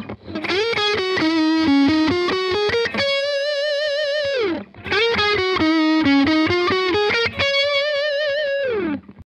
Mm-hmm.